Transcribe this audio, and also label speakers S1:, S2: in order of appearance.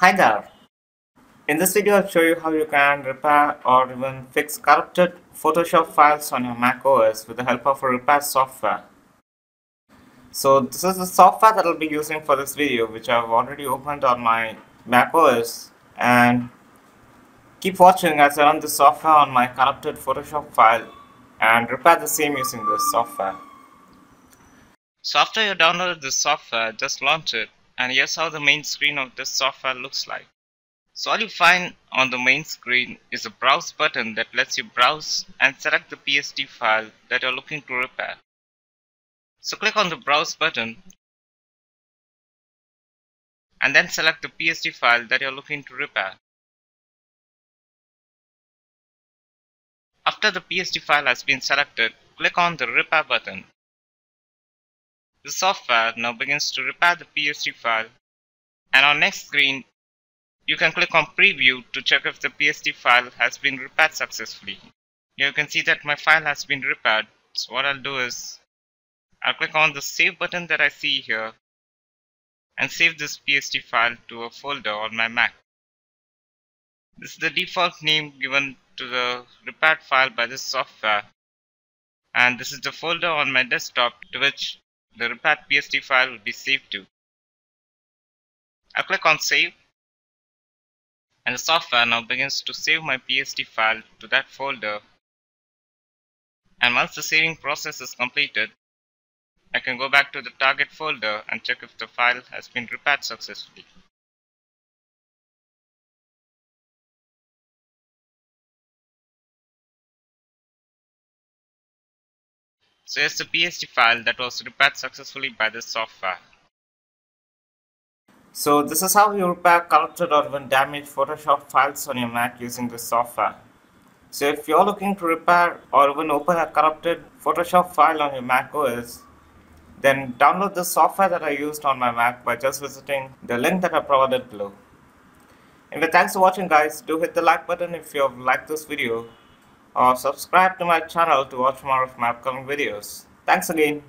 S1: Hi there. In this video I'll show you how you can repair or even fix corrupted Photoshop files on your Mac OS with the help of a repair software. So this is the software that I'll be using for this video which I've already opened on my Mac OS and keep watching as I run the software on my corrupted Photoshop file and repair the same using this software. So after you downloaded this software, just launch it and here's how the main screen of this software looks like. So all you find on the main screen is a browse button that lets you browse and select the PSD file that you're looking to repair. So click on the browse button and then select the PSD file that you're looking to repair. After the PSD file has been selected, click on the repair button the software now begins to repair the PSD file and on next screen you can click on preview to check if the PSD file has been repaired successfully. Here you can see that my file has been repaired. So what I'll do is I'll click on the save button that I see here and save this PSD file to a folder on my Mac. This is the default name given to the repaired file by this software and this is the folder on my desktop to which the repaired PSD file will be saved to. I'll click on save and the software now begins to save my PSD file to that folder and once the saving process is completed I can go back to the target folder and check if the file has been repaired successfully. So here's the PSD file that was repaired successfully by this software. So this is how you repair corrupted or even damaged Photoshop files on your Mac using this software. So if you're looking to repair or even open a corrupted Photoshop file on your Mac OS, then download the software that I used on my Mac by just visiting the link that I provided below. Anyway, thanks for watching guys. Do hit the like button if you have liked this video or subscribe to my channel to watch more of my upcoming videos. Thanks again.